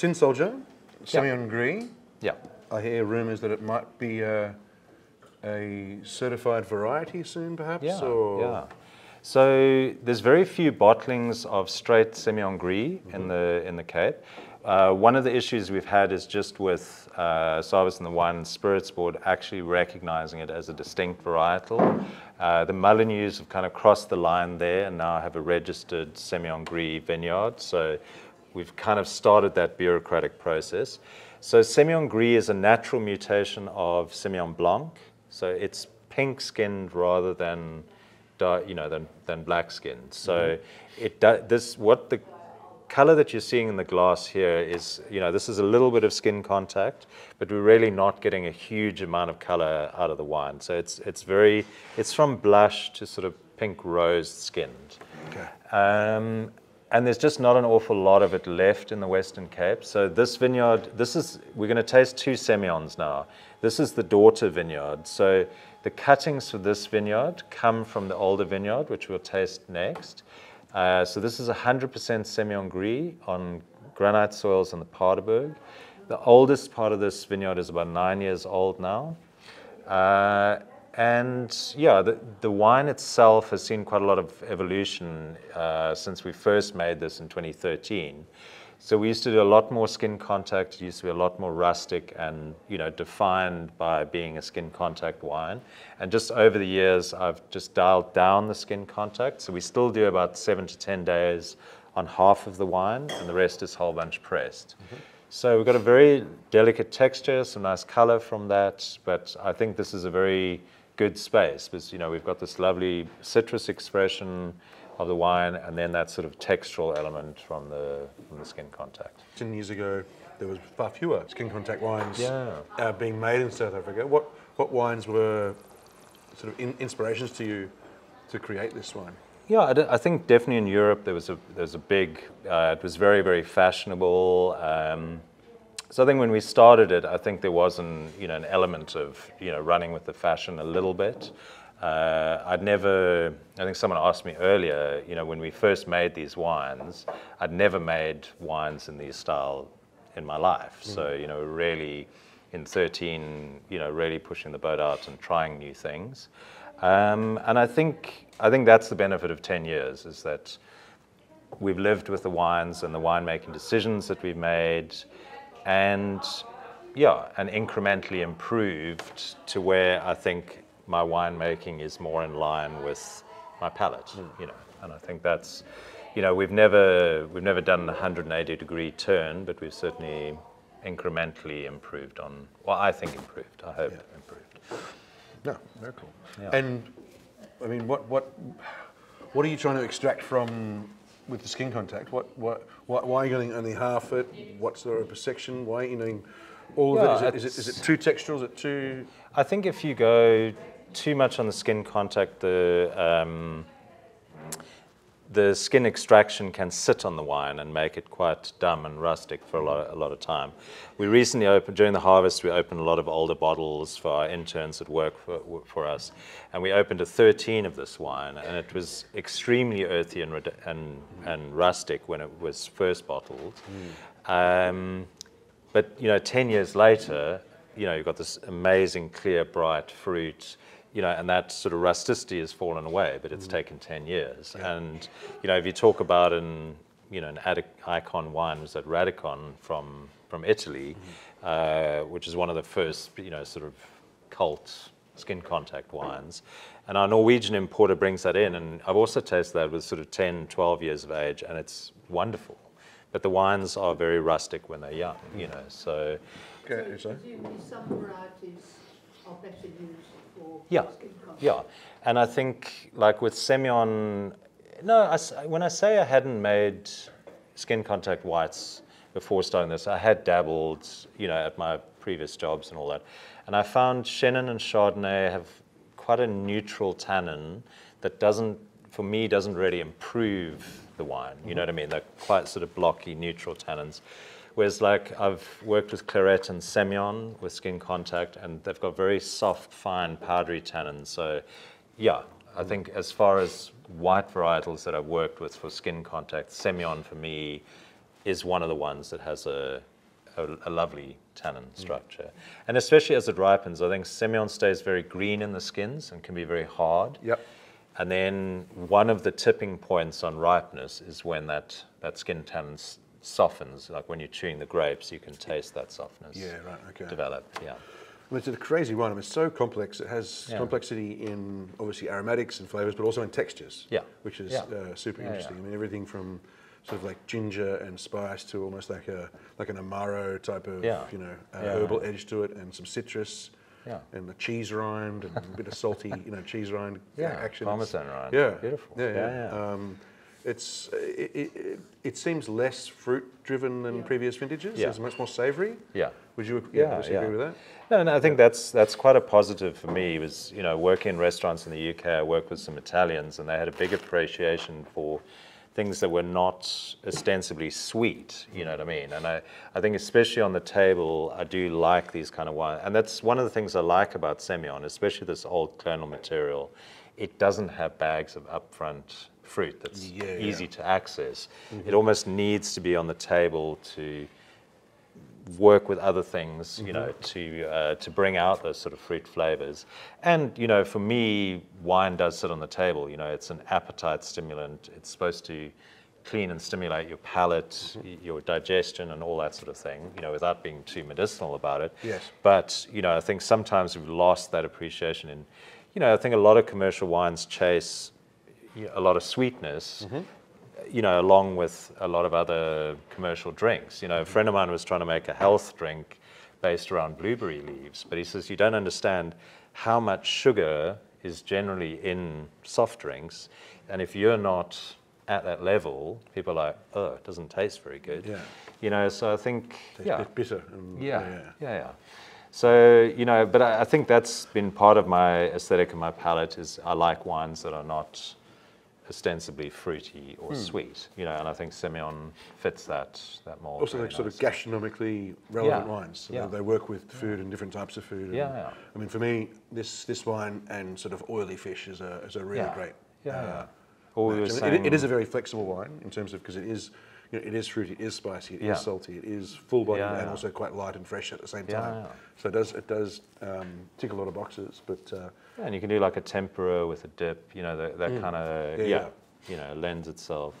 Tin Soldier, Semillon Gris. Yeah. I hear rumours that it might be a, a certified variety soon, perhaps. Yeah, or yeah. So there's very few bottlings of straight Semillon Gris in the in the Cape. Uh, one of the issues we've had is just with uh, SAWIS and the Wine Spirits Board actually recognizing it as a distinct varietal. Uh, the Mullineux have kind of crossed the line there and now have a registered Semillon Gris vineyard. So we've kind of started that bureaucratic process. So Semillon Gris is a natural mutation of Semillon Blanc. So it's pink skinned rather than you know, than, than black skinned. So it do, this what the color that you're seeing in the glass here is, you know, this is a little bit of skin contact, but we're really not getting a huge amount of color out of the wine. So it's it's very it's from blush to sort of pink rose skinned. Okay. Um, and there's just not an awful lot of it left in the Western Cape. So this vineyard, this is we're going to taste two Semillons now. This is the daughter vineyard. So the cuttings for this vineyard come from the older vineyard, which we'll taste next. Uh, so this is 100% Semillon Gris on granite soils in the Paardeberg. The oldest part of this vineyard is about nine years old now. Uh, and yeah, the, the wine itself has seen quite a lot of evolution uh, since we first made this in 2013. So we used to do a lot more skin contact. It used to be a lot more rustic and you know defined by being a skin contact wine. And just over the years, I've just dialed down the skin contact. So we still do about seven to ten days on half of the wine, and the rest is whole bunch pressed. So we've got a very delicate texture, some nice color from that. But I think this is a very good space because you know we've got this lovely citrus expression of the wine, and then that sort of textural element from the from the skin contact. Ten years ago, there was far fewer skin contact wines Yeah. uh, being made in South Africa. What what wines were sort of in, inspirations to you to create this wine? Yeah, I, d- I think definitely in Europe there was a there was a big. Uh, it was very very fashionable. Um, so I think when we started it, I think there was an you know an element of you know running with the fashion a little bit. Uh, I'd never. I think someone asked me earlier. You know, when we first made these wines, I'd never made wines in these style in my life. So you know, really, in 13, you know, really pushing the boat out and trying new things. Um, and I think I think that's the benefit of 10 years is that we've lived with the wines and the winemaking decisions that we've made, and yeah, and incrementally improved to where I think my winemaking is more in line with my palate, hmm. you know. And I think that's, you know, we've never we've never done a 180 degree turn, but we've certainly incrementally improved on. Well, I think improved. I hope improved. No, very cool. Yeah. And I mean, what what what are you trying to extract from with the skin contact? What what why, why are you getting only half it? What's the upper section? Why are you doing all Yeah, of it? Is it, is it is it too textural? Is it too? I think if you go too much on the skin contact, the um, the skin extraction can sit on the wine and make it quite dumb and rustic for a lot, a lot of time. We recently opened, during the harvest, we opened a lot of older bottles for our interns that work for, for us. And we opened a 13 of this wine, and it was extremely earthy and, and, and rustic when it was first bottled. Um, but you know, ten years later, you know, you've got this amazing, clear, bright fruit, you know, and that sort of rusticity has fallen away. But it's taken ten years. And you know, if you talk about an, you know, an adi- icon wine was that Radikon from from Italy, uh, which is one of the first, you know, sort of cult skin contact wines. And our Norwegian importer brings that in, and I've also tasted that with sort of 10, 12 years of age, and it's wonderful. But the wines are very rustic when they're young, you know. So, Okay, so Presumably some varieties are better used for yeah, skin contact. yeah. And I think, like with Semillon, no, I s when I say I hadn't made skin contact whites before starting this, I had dabbled, you know, at my previous jobs and all that. And I found Chenin and Chardonnay have quite a neutral tannin that doesn't, for me, doesn't really improve the wine. You know mm-hmm. what I mean? They're quite sort of blocky, neutral tannins. Whereas, like, I've worked with Clairette and Semillon with skin contact, and they've got very soft, fine, powdery tannins. So, yeah, I think as far as white varietals that I've worked with for skin contact, Semillon for me is one of the ones that has a, a, a lovely tannin mm. structure. And especially as it ripens, I think Semillon stays very green in the skins and can be very hard. Yep. And then one of the tipping points on ripeness is when that, that skin tannin s- softens. Like when you're chewing the grapes, you can taste that softness Yeah, right, okay. develop. Yeah. Well, it's a crazy wine. I mean, it's so complex. It has Yeah. complexity in obviously aromatics and flavors, but also in textures. Yeah. Which is Yeah. uh, super interesting. I mean, everything from sort of like ginger and spice to almost like a like an amaro type of you know uh, herbal edge to it, and some citrus. Yeah. And the cheese rind and a bit of salty, you know, cheese rind Yeah, action. Parmesan rind. Yeah. Beautiful. Yeah, yeah. Yeah, yeah. Um, it's it, it, it, seems less fruit driven than previous vintages. Yeah. It's much more savoury. Yeah. Would you Yeah, obviously yeah. agree with that? No, no, I think that's that's quite a positive for me. Was you know working in restaurants in the UK, I worked with some Italians, and they had a big appreciation for things that were not ostensibly sweet. You know what I mean? And I, I think especially on the table, I do like these kind of wines. and that's one of the things I like about Semillon, especially this old clonal material. It doesn't have bags of upfront fruit that's Yeah, yeah. easy to access. It mm-hmm. almost needs to be on the table to work with other things, you know, mm-hmm. to uh, to bring out those sort of fruit flavors. And you know, for me, wine does sit on the table. You know, it's an appetite stimulant. It's supposed to clean and stimulate your palate, mm-hmm. y- your digestion, and all that sort of thing. You know, without being too medicinal about it. Yes. But you know, I think sometimes we've lost that appreciation. In, you know, I think a lot of commercial wines chase a lot of sweetness mm-hmm. you know, along with a lot of other commercial drinks. You know, a friend of mine was trying to make a health drink based around blueberry leaves, but he says you don't understand how much sugar is generally in soft drinks, and if you're not at that level, people are like, oh, it doesn't taste very good. Yeah. You know, so I think, Tastes yeah, a bit bitter. And, yeah, yeah, yeah. So you know, but I, I think that's been part of my aesthetic and my palate is I like wines that are not ostensibly fruity or sweet. You know, and I think Semillon fits that that mold. Also, very like sort of gastronomically relevant Yeah, wines. So yeah. they, they work with food and different types of food. Yeah, yeah. I mean, for me, this this wine and sort of oily fish is a is a really Yeah, great. yeah, uh, yeah. We were match. I mean, it- it is a very flexible wine in terms of because it is. You know, it is fruity, it is spicy, it is Yeah. salty, it is full bodied Yeah, and yeah. also quite light and fresh at the same time. So it does it does um, tick a lot of boxes. But uh, Yeah, and you can do like a tempura with a dip. You know, that, that kind of yeah. you know, lends itself